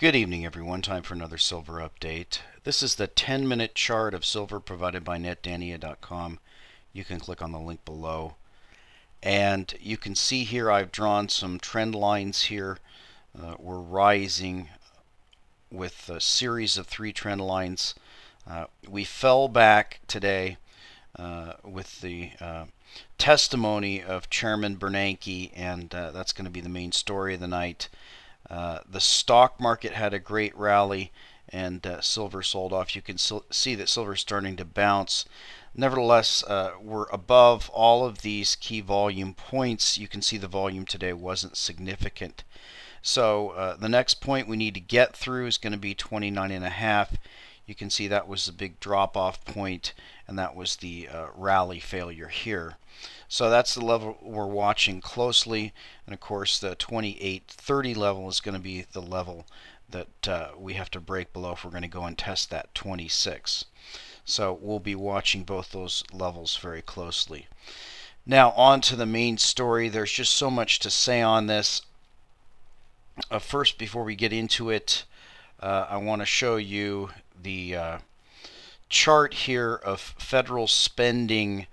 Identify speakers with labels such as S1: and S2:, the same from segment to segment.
S1: Good evening, everyone. Time for another silver update. This is the 10 minute chart of silver provided by netdania.com. You can click on the link below. And you can see here I've drawn some trend lines here. Uh, we're rising with a series of three trend lines. Uh, we fell back today uh, with the uh, testimony of Chairman Bernanke, and uh, that's going to be the main story of the night. Uh, the stock market had a great rally and uh, silver sold off. You can see that silver is starting to bounce. Nevertheless, uh, we're above all of these key volume points. You can see the volume today wasn't significant. So uh, the next point we need to get through is going to be 29 and a half. You can see that was the big drop off point and that was the uh, rally failure here. So that's the level we're watching closely. And of course, the 2830 level is going to be the level that uh, we have to break below if we're going to go and test that 26. So we'll be watching both those levels very closely. Now on to the main story. There's just so much to say on this. Uh, first, before we get into it, uh, I want to show you the uh, chart here of federal spending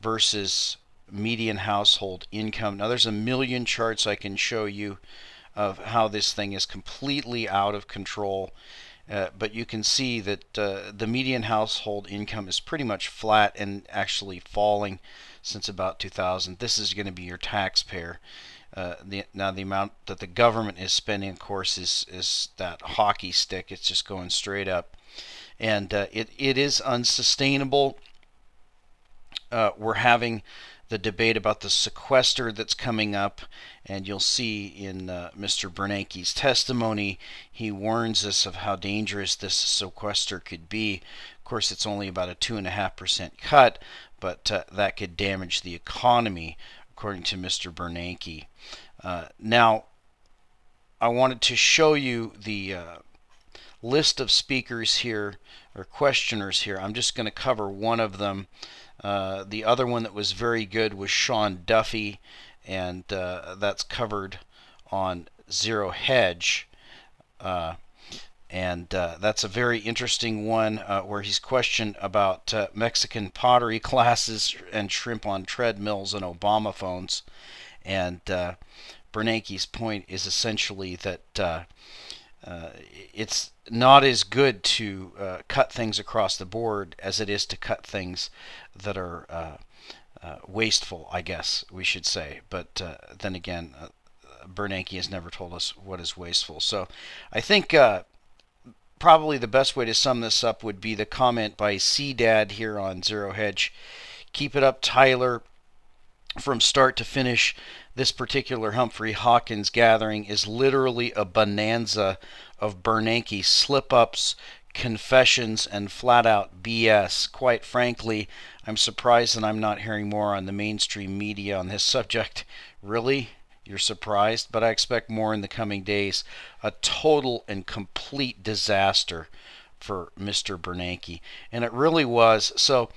S1: versus median household income. Now there's a million charts I can show you of how this thing is completely out of control. Uh, but you can see that uh, the median household income is pretty much flat and actually falling since about 2000. This is going to be your taxpayer. Uh, the, now the amount that the government is spending, of course, is is that hockey stick. It's just going straight up, and uh, it it is unsustainable. Uh, we're having the debate about the sequester that's coming up, and you'll see in uh, Mr. Bernanke's testimony, he warns us of how dangerous this sequester could be. Of course, it's only about a 2.5% cut, but uh, that could damage the economy, according to Mr. Bernanke. Uh, now, I wanted to show you the uh, list of speakers here, or questioners here. I'm just going to cover one of them. Uh, the other one that was very good was Sean Duffy, and uh, that's covered on Zero Hedge. Uh, and uh, that's a very interesting one uh, where he's questioned about Mexican pottery classes and shrimp on treadmills and Obama phones. And Bernanke's point is essentially that it's not as good to uh, cut things across the board as it is to cut things that are uh, uh, wasteful, I guess we should say. But uh, then again, uh, Bernanke has never told us what is wasteful. So I think uh, probably the best way to sum this up would be the comment by C Dad here on Zero Hedge. Keep it up, Tyler. From start to finish, this particular Humphrey Hawkins gathering is literally a bonanza of Bernanke slip ups, confessions, and flat out BS. Quite frankly, I'm surprised that I'm not hearing more on the mainstream media on this subject. Really? You're surprised? But I expect more in the coming days. A total and complete disaster for Mr. Bernanke. And it really was. So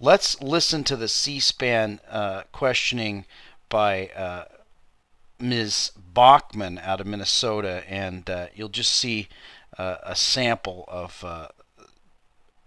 S1: let's listen to the C SPAN uh, questioning by uh, Ms. Bachmann out of Minnesota, and uh, you'll just see uh, a sample of uh,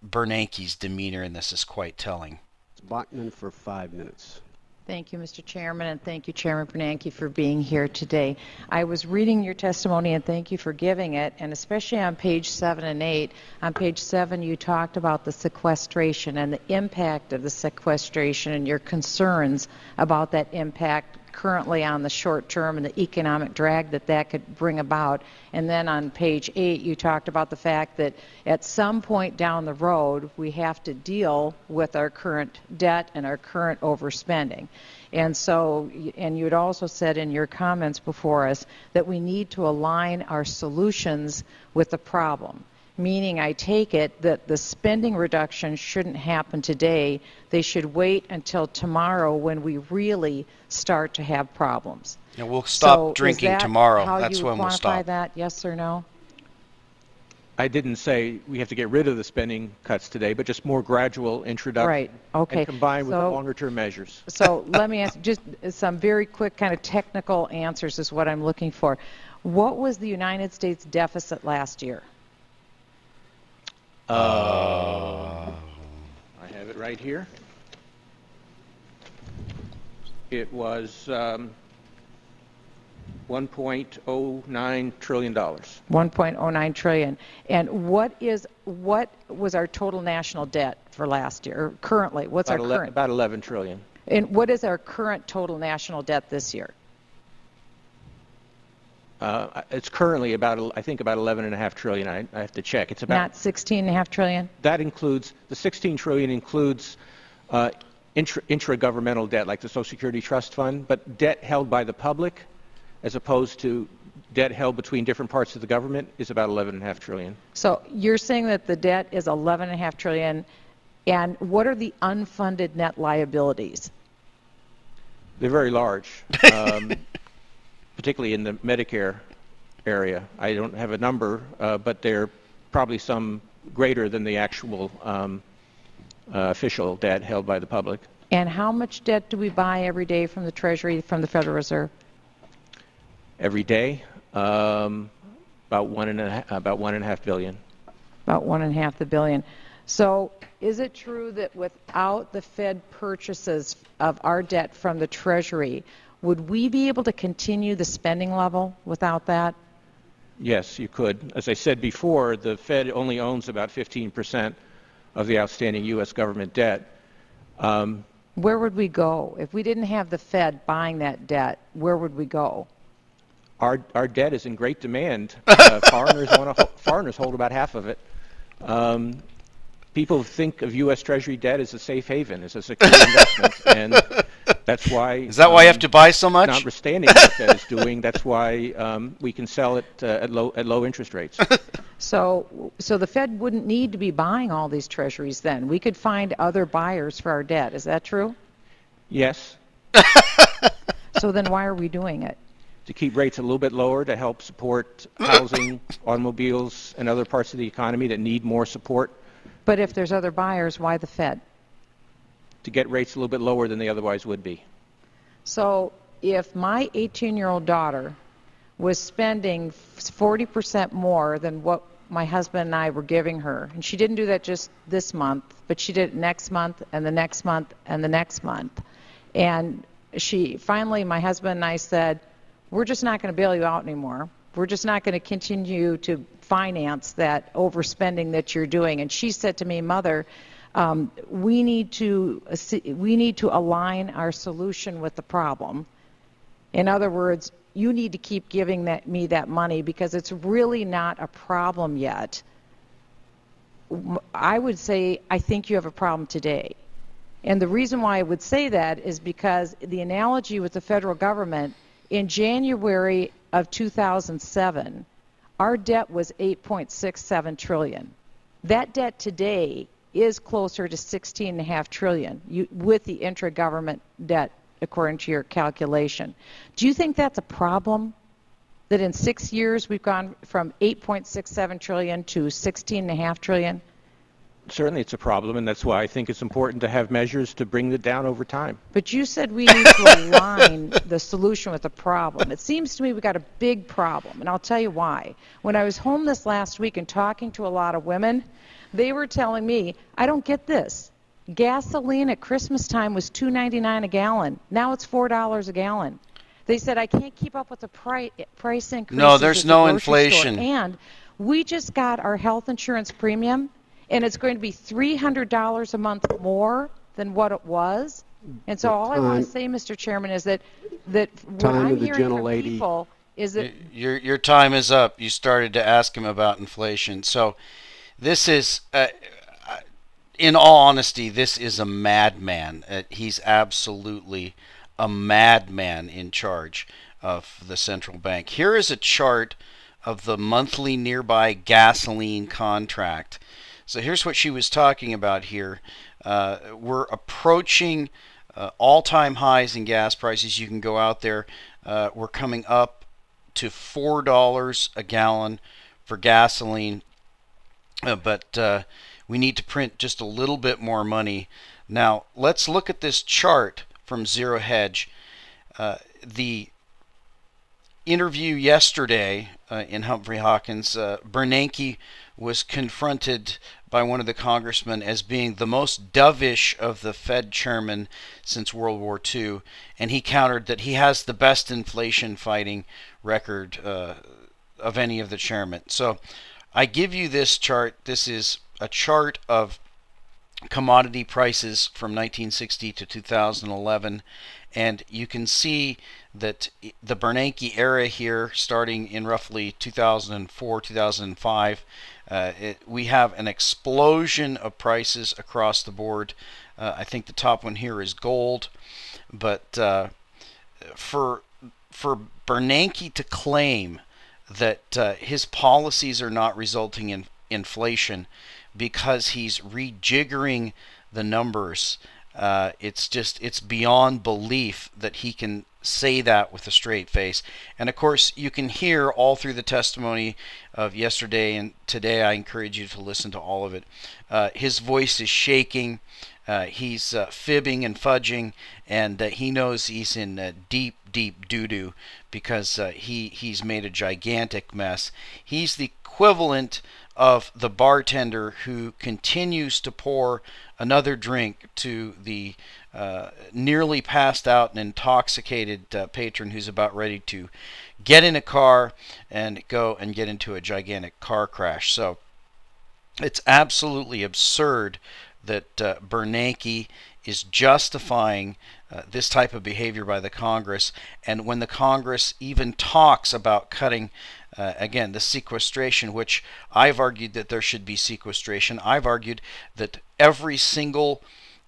S1: Bernanke's demeanor, and this is quite telling.
S2: Bachmann for five minutes.
S3: Thank you, Mr. Chairman, and thank you, Chairman Bernanke, for being here today. I was reading your testimony, and thank you for giving it, and especially on page 7 and 8. On page 7, you talked about the sequestration and the impact of the sequestration and your concerns about that impact currently on the short term and the economic drag that that could bring about. And then on page 8, you talked about the fact that at some point down the road, we have to deal with our current debt and our current overspending. And so, and you had also said in your comments before us that we need to align our solutions with the problem meaning I take it that the spending reduction shouldn't happen today. They should wait until tomorrow when we really start to have problems.
S1: Yeah, we'll stop
S3: so
S1: drinking
S3: that
S1: tomorrow. That's when we'll
S3: quantify
S1: stop.
S3: that? Yes or no?
S2: I didn't say we have to get rid of the spending cuts today, but just more gradual introduction.
S3: Right. Okay.
S2: And combined with longer-term measures.
S3: So let me ask just some very quick kind of technical answers is what I'm looking for. What was the United States deficit last year?
S2: Uh, I have it right here. It was um, 1.09 trillion dollars.
S3: 1.09 trillion. And what is what was our total national debt for last year? Currently, what's
S2: About,
S3: our
S2: ele-
S3: current?
S2: about 11 trillion.
S3: and what is our current total national debt this year?
S2: Uh, it's currently about, I think, about 11 and a half trillion. I, I have to check. It's about
S3: Not 16.5 trillion?
S2: that includes the 16 trillion includes uh, intra governmental debt like the Social Security Trust Fund, but debt held by the public, as opposed to debt held between different parts of the government, is about 11 and a half trillion.
S3: So you're saying that the debt is 11.5 trillion, and what are the unfunded net liabilities?
S2: They're very large, um, particularly in the Medicare area. I don't have a number, uh, but they're probably some greater than the actual um, uh, official debt held by the public.
S3: And how much debt do we buy every day from the Treasury, from the Federal Reserve?
S2: every day, um, about one and a about one and a half billion.
S3: About one and a half the billion. So is it true that without the Fed purchases of our debt from the Treasury, would we be able to continue the spending level without that?
S2: Yes, you could. As I said before, the Fed only owns about 15% of the outstanding U.S. government debt. Um,
S3: Where would we go? If we didn't have the Fed buying that debt, where would we go?
S2: our our debt is in great demand. Uh, foreigners want to foreigners hold about half of it. Um, people think of U.S. Treasury debt as a safe haven, as a secure investment, and that's why.
S1: Is that why you have
S2: um,
S1: to buy so much?
S2: Notwithstanding what the Fed is doing, that's why um, we can sell it uh, at low at low interest rates.
S3: So, so the Fed wouldn't need to be buying all these treasuries then. We could find other buyers for our debt. Is that true?
S2: yes,
S3: So then why are we doing it?
S2: to keep rates a little bit lower to help support housing, automobiles, and other parts of the economy that need more support.
S3: But if there's other buyers, why the Fed?
S2: To get rates a little bit lower than they otherwise would be.
S3: So if my 18-year-old daughter was spending 40% more than what my husband and I were giving her, and she didn't do that just this month, but she did it next month and the next month and the next month. And she finally, my husband and I said, we're just not going to bail you out anymore. We're just not going to continue to finance that overspending that you're doing. And she said to me, Mother, um, we need to we need to align our solution with the problem. In other words, you need to keep giving that, me that money because it's really not a problem yet. I would say I think you have a problem today. And the reason why I would say that is because the analogy with the federal government in January of 2007, our debt was 8.67 trillion. That debt today is closer to 16.5 trillion you, with the intra-government debt, according to your calculation. Do you think that's a problem? That in six years we've gone from 8.67 trillion to 16.5 trillion?
S2: Certainly, it's a problem, and that's why I think it's important to have measures to bring it down over time.
S3: But you said we need to align the solution with the problem. It seems to me we've got a big problem, and I'll tell you why. When I was home this last week and talking to a lot of women, they were telling me, I don't get this. Gasoline at Christmas time was $2.99 a gallon. Now it's $4 a gallon. They said, I can't keep up with the price, price increases.
S1: No, there's
S3: at the
S1: no
S3: store."
S1: inflation.
S3: And we just got our health insurance premium, and it's going to be $300 a month more than what it was. And so all I want to say, Mr. Chairman, is that that what
S4: Time
S3: I'm
S4: of the
S3: hearing from
S4: gentlelady.
S3: people is that
S1: Your your time is up. You started to ask him about inflation. So this is uh, uh, in all honesty, this is a madman. Uh, he's absolutely a madman in charge of the central bank. Here is a chart of the monthly nearby gasoline contract. So here's what she was talking about here. Uh, we're approaching uh, all-time highs in gas prices. You can go out there. Uh, we're coming up to four dollars a gallon for gasoline, uh, but uh, we need to print just a little bit more money. Now let's look at this chart from Zero Hedge. Uh, the interview yesterday uh, in Humphrey Hawkins, uh, Bernanke was confronted by one of the congressmen as being the most dovish of the Fed chairmen since World War II, and he countered that he has the best inflation fighting record uh, of any of the chairmen. So I give you this chart. This is a chart of commodity prices from 1960 to 2011 and you can see that the Bernanke era here, starting in roughly 2004, 2005, uh, it, we have an explosion of prices across the board. Uh, I think the top one here is gold, but uh, for for Bernanke to claim that uh, his policies are not resulting in inflation because he's rejiggering the numbers uh, it's just it's beyond belief that he can say that with a straight face. And of course, you can hear all through the testimony of yesterday and today. I encourage you to listen to all of it. Uh, his voice is shaking. Uh, he's uh, fibbing and fudging, and uh, he knows he's in uh, deep, deep doo doo because uh, he he's made a gigantic mess. He's the equivalent of the bartender who continues to pour another drink to the uh, nearly passed out and intoxicated uh, patron who's about ready to get in a car and go and get into a gigantic car crash. So it's absolutely absurd that uh, Bernanke is justifying uh, this type of behavior by the Congress. And when the Congress even talks about cutting uh, again, the sequestration, which I've argued that there should be sequestration. I've argued that every single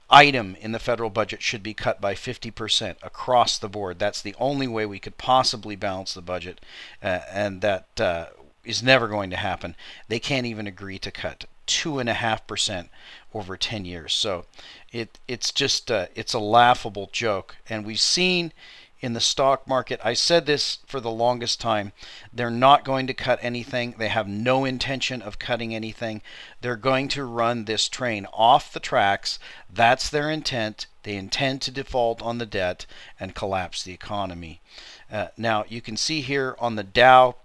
S1: item in the federal budget should be cut by 50% across the board. That's the only way we could possibly balance the budget, uh, and that uh, is never going to happen. They can't even agree to cut two and a half percent over 10 years. So it it's just uh, it's a laughable joke, and we've seen in the stock market. I said this for the longest time. They're not going to cut anything. They have no intention of cutting anything. They're going to run this train off the tracks. That's their intent. They intend to default on the debt and collapse the economy. Uh, now, you can see here on the Dow,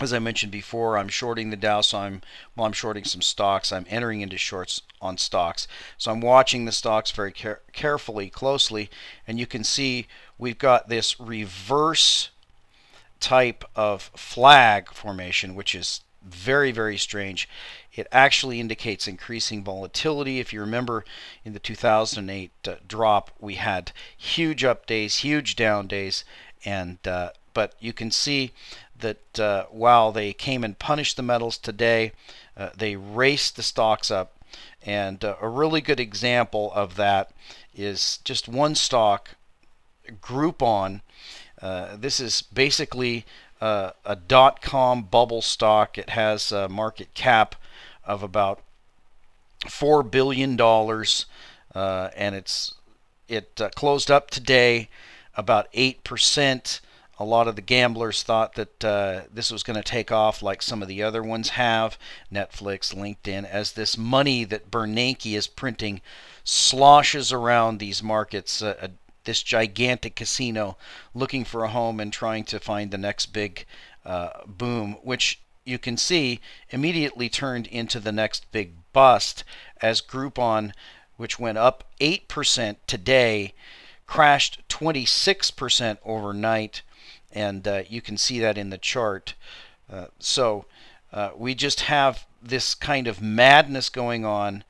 S1: as I mentioned before, I'm shorting the Dow, so I'm well, I'm shorting some stocks. I'm entering into shorts on stocks. So I'm watching the stocks very care carefully, closely, and you can see we've got this reverse type of flag formation, which is very, very strange. It actually indicates increasing volatility. If you remember in the 2008 uh, drop, we had huge up days, huge down days, and uh, but you can see that uh, while they came and punished the metals today, uh, they raced the stocks up. And uh, a really good example of that is just one stock Groupon. Uh, this is basically uh, a dot com bubble stock. It has a market cap of about four billion dollars, uh, and it's it uh, closed up today about eight percent. A lot of the gamblers thought that uh, this was going to take off like some of the other ones have, Netflix, LinkedIn, as this money that Bernanke is printing sloshes around these markets. Uh, this gigantic casino looking for a home and trying to find the next big uh, boom, which you can see immediately turned into the next big bust as Groupon, which went up 8% today, crashed 26% overnight, and uh, you can see that in the chart. Uh, so uh, we just have this kind of madness going on.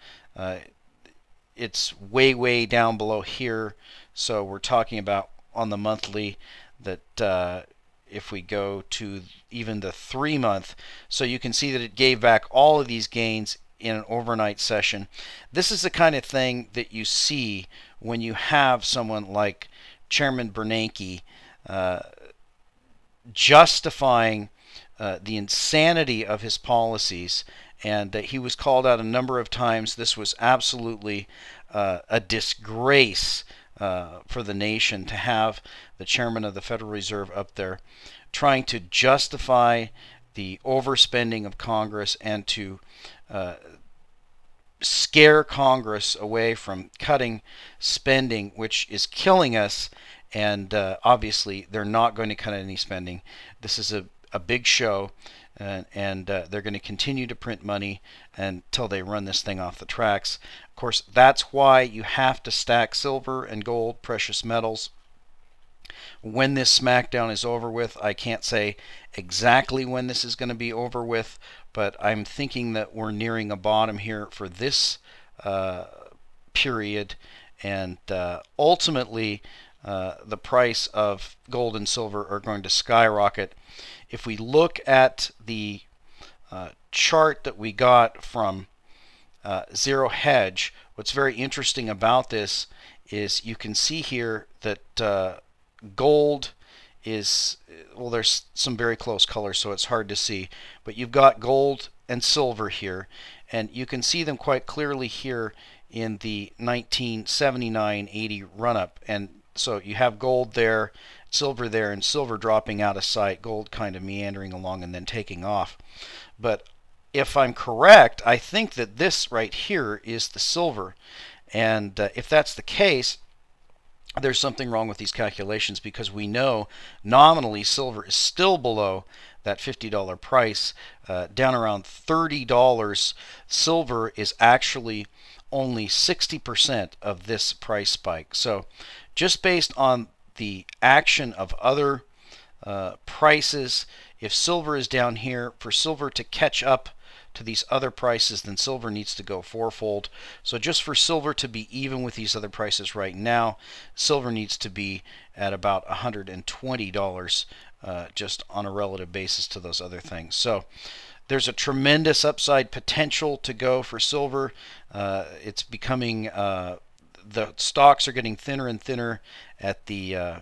S1: It's way, way down below here. So we're talking about on the monthly that uh, if we go to even the three month, so you can see that it gave back all of these gains in an overnight session. This is the kind of thing that you see when you have someone like Chairman Bernanke uh, justifying uh, the insanity of his policies, and that he was called out a number of times. This was absolutely uh, a disgrace uh, for the nation to have the chairman of the Federal Reserve up there trying to justify the overspending of Congress and to uh, scare Congress away from cutting spending, which is killing us. and uh, obviously they're not going to cut any spending. This is a, a big show, and, and uh, they're going to continue to print money until they run this thing off the tracks. Of course, that's why you have to stack silver and gold, precious metals. When this SmackDown is over with, I can't say exactly when this is going to be over with, but I'm thinking that we're nearing a bottom here for this uh, period, and uh, ultimately uh, the price of gold and silver are going to skyrocket. If we look at the uh, chart that we got from uh, Zero Hedge, what's very interesting about this is you can see here that uh, gold is well there's some very close colors so it's hard to see but you've got gold and silver here and you can see them quite clearly here in the 1979-80 run-up and so you have gold there silver there and silver dropping out of sight gold kind of meandering along and then taking off but if I'm correct I think that this right here is the silver and uh, if that's the case there's something wrong with these calculations because we know nominally silver is still below that $50 price, uh, down around $30. Silver is actually only 60% of this price spike. So, just based on the action of other uh, prices, if silver is down here, for silver to catch up to these other prices, then silver needs to go fourfold. So just for silver to be even with these other prices right now, silver needs to be at about $120 uh, just on a relative basis to those other things. So there's a tremendous upside potential to go for silver. Uh, it's becoming uh, the stocks are getting thinner and thinner at the uh,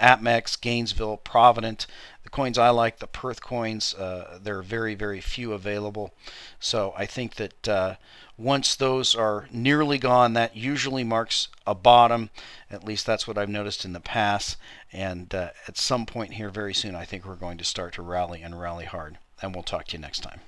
S1: APMEX, Gainesville, Provident. The coins I like, the Perth coins, uh, there are very, very few available. So I think that uh, once those are nearly gone, that usually marks a bottom. At least that's what I've noticed in the past. And uh, at some point here very soon, I think we're going to start to rally and rally hard. And we'll talk to you next time.